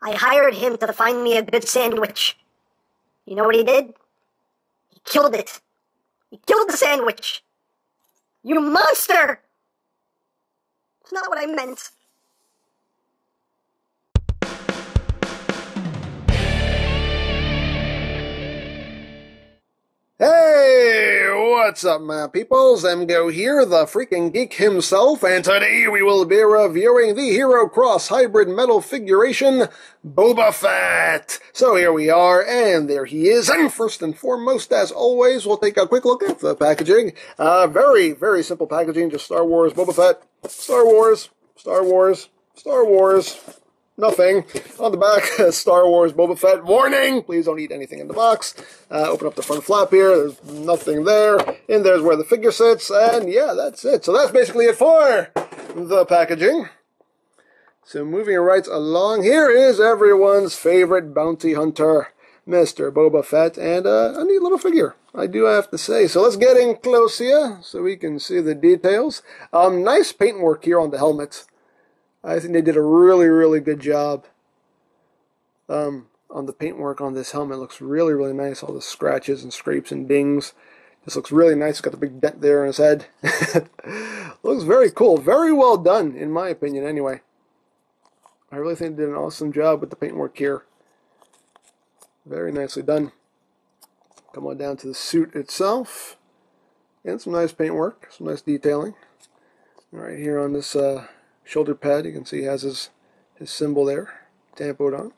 I hired him to find me a good sandwich. You know what he did? He killed it. He killed the sandwich. You monster! It's not what I meant. What's up, my peoples? Emgo here, the freaking geek himself, and today we will be reviewing the Hero Cross Hybrid Metal Figuration, Boba Fett. So here we are, and there he is, and first and foremost, as always, we'll take a quick look at the packaging. Uh, very, very simple packaging, just Star Wars, Boba Fett, Star Wars, Star Wars, Star Wars, nothing. On the back, Star Wars Boba Fett warning. Please don't eat anything in the box. Uh, open up the front flap here. There's nothing there. In there's where the figure sits. And yeah, that's it. So that's basically it for the packaging. So moving right along, here is everyone's favorite bounty hunter, Mr. Boba Fett, and uh, a neat little figure. I do have to say. So let's get in close here so we can see the details. Um, nice paintwork here on the helmet. I think they did a really, really good job um, on the paintwork on this helmet. It looks really, really nice. All the scratches and scrapes and dings. This looks really nice. It's got the big dent there in his head. looks very cool. Very well done, in my opinion, anyway. I really think they did an awesome job with the paintwork here. Very nicely done. Come on down to the suit itself. And some nice paintwork, some nice detailing. Right here on this uh, shoulder pad. You can see he has his, his symbol there, tampoed on.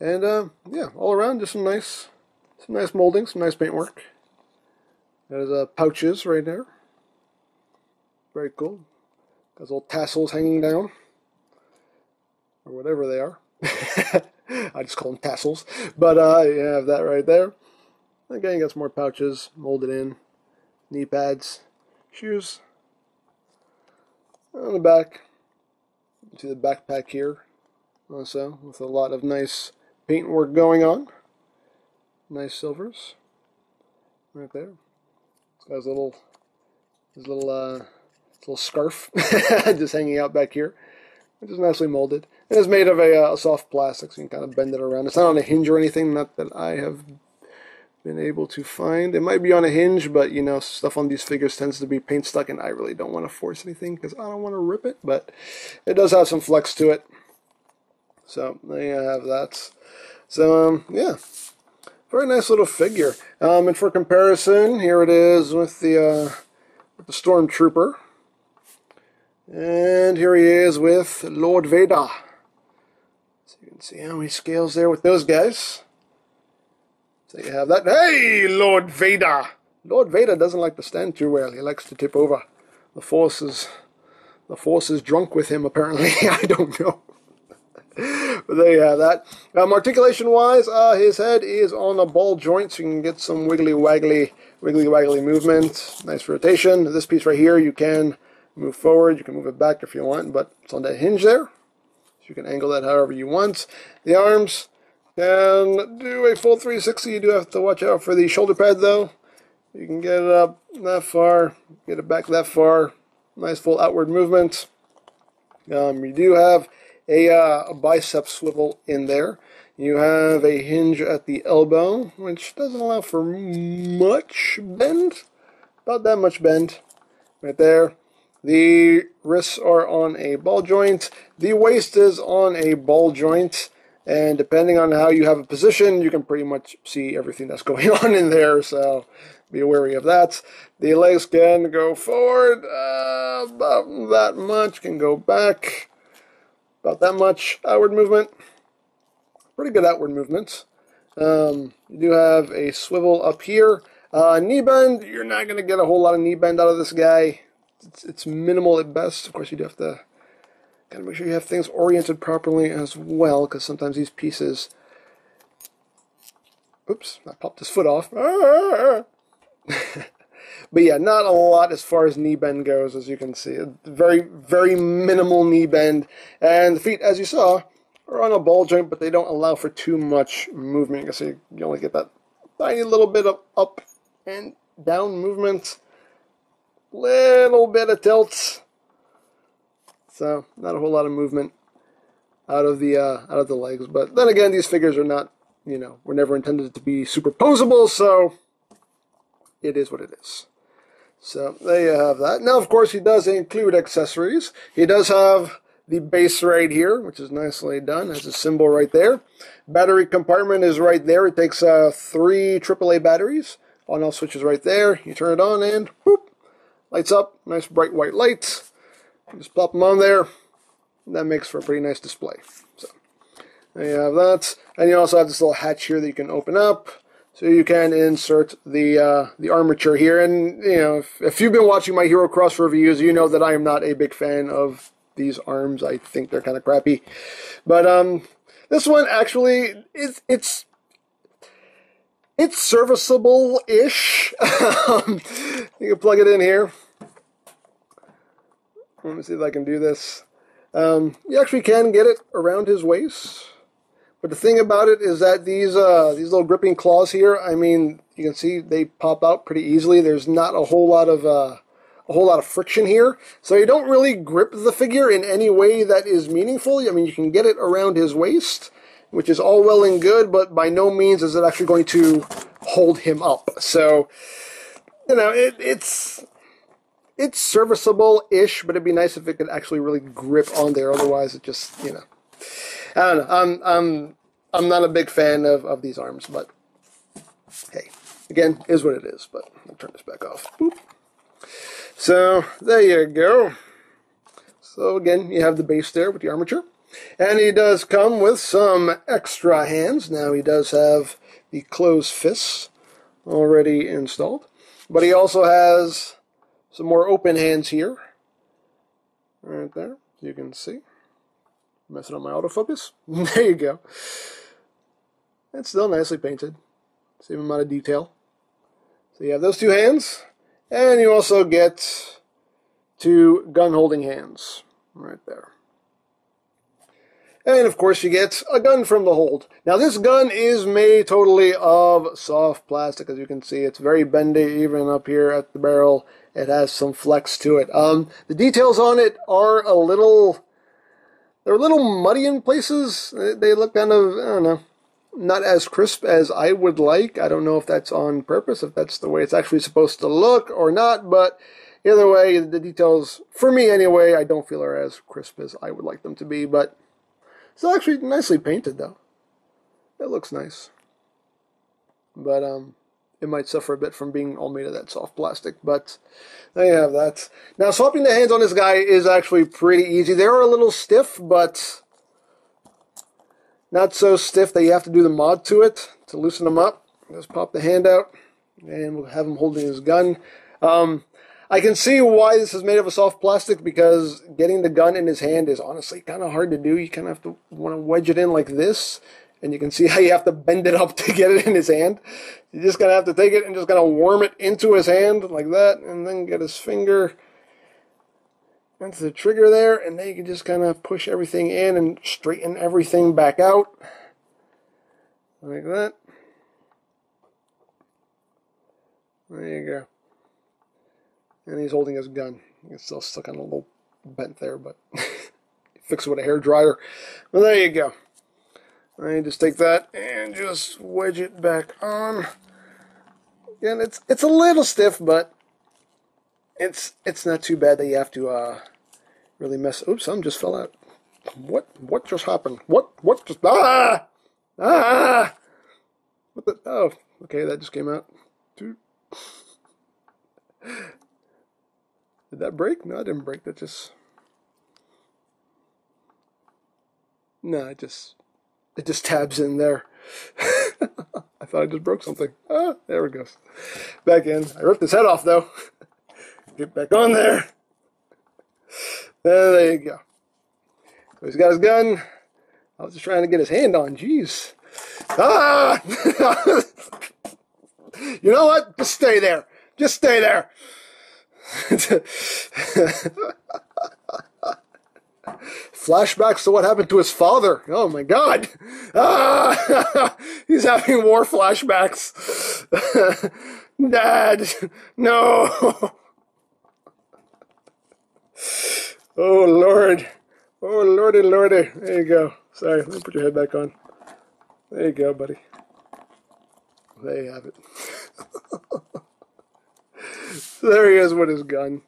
And uh, yeah, all around just some nice, some nice molding, some nice paintwork. There's uh, pouches right there. Very cool. Got little tassels hanging down, or whatever they are. I just call them tassels. But uh, you have that right there. Again, got some more pouches molded in, knee pads, shoes, on the back, see the backpack here also with a lot of nice paintwork going on. Nice silvers right there. It's got his little his little uh, little scarf just hanging out back here, which is nicely molded. And it's made of a, uh, soft plastic, so you can kind of bend it around. It's not on a hinge or anything, not that I have been able to find. It might be on a hinge, but you know, stuff on these figures tends to be paint stuck, and I really don't want to force anything because I don't want to rip it, but it does have some flex to it. So there you have that. So um, yeah, very nice little figure. Um, and for comparison, here it is with the uh, with the Stormtrooper, and here he is with Lord Vader. So you can see how he scales there with those guys. So you have that. Hey, Lord Vader! Lord Vader doesn't like to stand too well. He likes to tip over. The Force is, the Force is drunk with him, apparently. I don't know. but there you have that. Um, articulation-wise, uh, his head is on a ball joint, so you can get some wiggly waggly, wiggly waggly movement. Nice rotation. This piece right here, you can move forward. You can move it back if you want, but it's on that hinge there. So you can angle that however you want. The arms, and do a full 360. You do have to watch out for the shoulder pad though. You can get it up that far, get it back that far. Nice full outward movement. Um, you do have a, uh, a bicep swivel in there. You have a hinge at the elbow, which doesn't allow for much bend. About that much bend right there. The wrists are on a ball joint. The waist is on a ball joint. And depending on how you have a position, you can pretty much see everything that's going on in there. So be wary of that. The legs can go forward uh, about that much, can go back about that much. Outward movement, pretty good outward movement. Um, you do have a swivel up here. Uh, knee bend, you're not going to get a whole lot of knee bend out of this guy. It's, it's minimal at best. Of course, you'd have to Gotta make sure you have things oriented properly as well, because sometimes these pieces... Oops, I popped his foot off. but yeah, not a lot as far as knee bend goes, as you can see. Very, very minimal knee bend. And the feet, as you saw, are on a ball joint, but they don't allow for too much movement. You can you only get that tiny little bit of up and down movement. Little bit of tilts so, not a whole lot of movement. out of the uh, out of the legs. But then again, these figures are not, you know, were never intended to be superposable, so it is what it is. So there you have that. Now, of course, he does include accessories. He does have the base right here, which is nicely done. Has a symbol right there. Battery compartment is right there. It takes uh, three AAA batteries. On off switch is right there. You turn it on and whoop, lights up. Nice bright white lights. Just plop them on there. That makes for a pretty nice display. So there you have that. And you also have this little hatch here that you can open up. So you can insert the uh, the armature here, and you know if, if, you've been watching my Hero Cross reviews, you know that I am not a big fan of these arms. I think they're kind of crappy, but um, this one actually is it's it's serviceable-ish. um, you can plug it in here. Let me see if I can do this. Um, you actually can get it around his waist. But the thing about it is that these uh, these little gripping claws here, I mean, you can see they pop out pretty easily. There's not a whole lot of uh, a whole lot of friction here, so you don't really grip the figure in any way that is meaningful. I mean, you can get it around his waist, which is all well and good, but by no means is it actually going to hold him up. So, you know, it, it's it's serviceable-ish, but it'd be nice if it could actually really grip on there. Otherwise, it just you know. I don't know. I'm I'm I'm not a big fan of, of these arms, but hey, again, is what it is. But I'll turn this back off. Boop. So there you go. So again, you have the base there with the armature. And he does come with some extra hands. Now he does have the closed fists already installed. But he also has some more open hands here. Right there, you can see. Messing up my autofocus. there you go. It's still nicely painted. Same amount of detail. So you have those two hands, and you also get two gun holding hands right there. And of course, you get a gun from the hold. Now, this gun is made totally of soft plastic. As you can see, it's very bendy, even up here at the barrel. It has some flex to it. Um, the details on it are a little they're a little muddy in places. They look kind of, I don't know, not as crisp as I would like. I don't know if that's on purpose, if that's the way it's actually supposed to look or not, but either way, the details, for me anyway, I don't feel are as crisp as I would like them to be, but it's actually nicely painted though. It looks nice. But, um, it might suffer a bit from being all made of that soft plastic. But there you have that. Now, swapping the hands on this guy is actually pretty easy. They are a little stiff, but not so stiff that you have to do the mod to it to loosen them up. Just pop the hand out, and we'll have him holding his gun. Um, I can see why this is made of a soft plastic because getting the gun in his hand is honestly kind of hard to do. You kind of have to want to wedge it in like this and you can see how you have to bend it up to get it in his hand. You're just gonna have to take it and just gonna warm it into his hand like that, and then get his finger into the trigger there, and then you can just kind of push everything in and straighten everything back out like that. There you go. And he's holding his gun. It's still stuck on a little bent there, but fix it with a hair dryer. Well, there you go. I just take that and just wedge it back on. Again, it's it's a little stiff, but it's it's not too bad that you have to uh, really mess. Oops, some just fell out. What what just happened? What what just ah ah? What the? Oh, okay, that just came out. Did that break? No, I didn't break. That just. No, it just it just tabs in there. I thought I just broke something. Ah, there it goes. Back in. I ripped his head off though. Get back on there. There you go. So he's got his gun. I was just trying to get his hand on. Jeez. Ah! you know what? Just stay there. Just stay there. Flashbacks to what happened to his father. Oh my god. Ah, he's having war flashbacks. Dad, no. oh Lord. Oh lordy, lordy. There you go. Sorry, let me put your head back on. There you go, buddy. There you have it. there he is with his gun.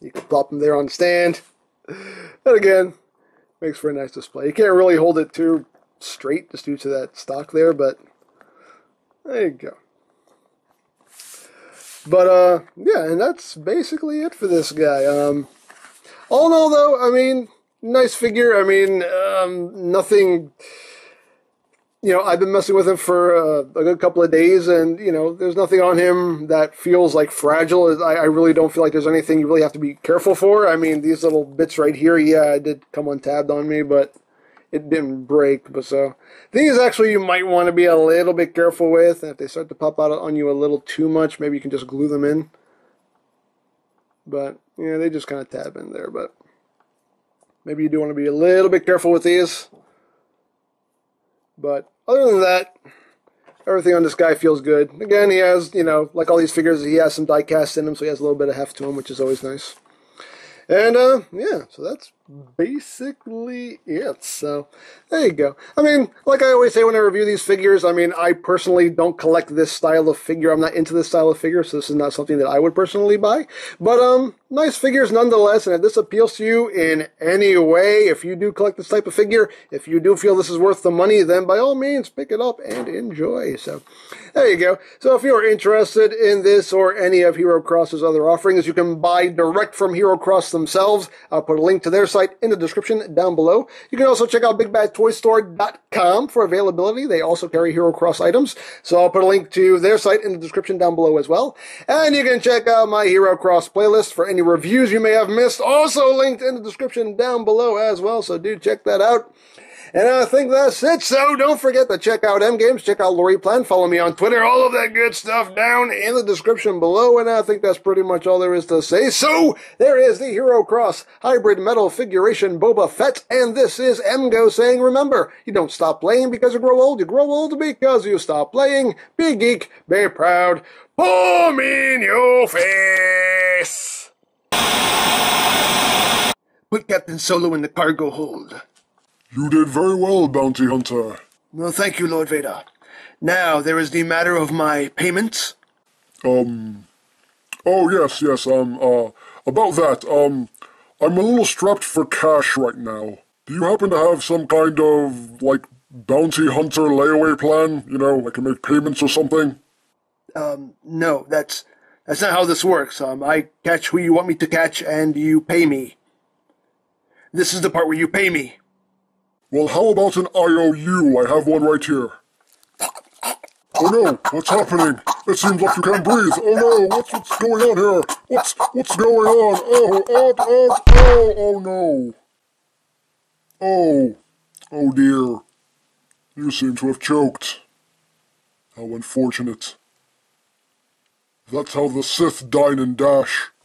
You can plop him there on the stand. And again, makes for a nice display. You can't really hold it too straight just due to that stock there, but there you go. But uh, yeah, and that's basically it for this guy. Um, all in all, though, I mean, nice figure. I mean, um, nothing. You know, I've been messing with him for uh, a good couple of days, and you know, there's nothing on him that feels like fragile. I, I really don't feel like there's anything you really have to be careful for. I mean, these little bits right here, yeah, it did come untabbed on me, but it didn't break. But so these actually you might want to be a little bit careful with. And if they start to pop out on you a little too much, maybe you can just glue them in. But yeah, they just kind of tab in there. But maybe you do want to be a little bit careful with these. But other than that, everything on this guy feels good. Again, he has, you know, like all these figures, he has some die cast in him, so he has a little bit of heft to him, which is always nice. And uh, yeah, so that's basically it. So there you go. I mean, like I always say when I review these figures, I mean, I personally don't collect this style of figure. I'm not into this style of figure, so this is not something that I would personally buy. But um, nice figures nonetheless. And if this appeals to you in any way, if you do collect this type of figure, if you do feel this is worth the money, then by all means pick it up and enjoy. So there you go. So if you're interested in this or any of Hero Cross's other offerings, you can buy direct from Hero Cross themselves. I'll put a link to their site in the description down below. You can also check out BigBadToyStore.com for availability. They also carry Hero Cross items, so I'll put a link to their site in the description down below as well. And you can check out my Hero Cross playlist for any reviews you may have missed, also linked in the description down below as well, so do check that out. And I think that's it. So don't forget to check out EmGames, check out LoriPlan, follow me on Twitter, all of that good stuff down in the description below. And I think that's pretty much all there is to say. So there is the Hero Cross Hybrid Metal Figuration Boba Fett. And this is Emgo saying, remember, you don't stop playing because you grow old. You grow old because you stop playing. Be geek, be proud. Palm in your face. Put Captain Solo in the cargo hold. You did very well, Bounty Hunter. Well, thank you, Lord Vader. Now, there is the matter of my payments. Um. Oh, yes, yes, um, uh, about that, um, I'm a little strapped for cash right now. Do you happen to have some kind of, like, bounty hunter layaway plan? You know, I can make payments or something? Um, no, that's, that's not how this works. Um, I catch who you want me to catch and you pay me. This is the part where you pay me. Well, how about an IOU? I have one right here. Oh no, what's happening? It seems like you can't breathe. Oh no, what's, what's going on here? What's what's going on? Oh, oh, oh, oh, oh no. Oh, oh dear. You seem to have choked. How unfortunate. That's how the Sith dine and dash.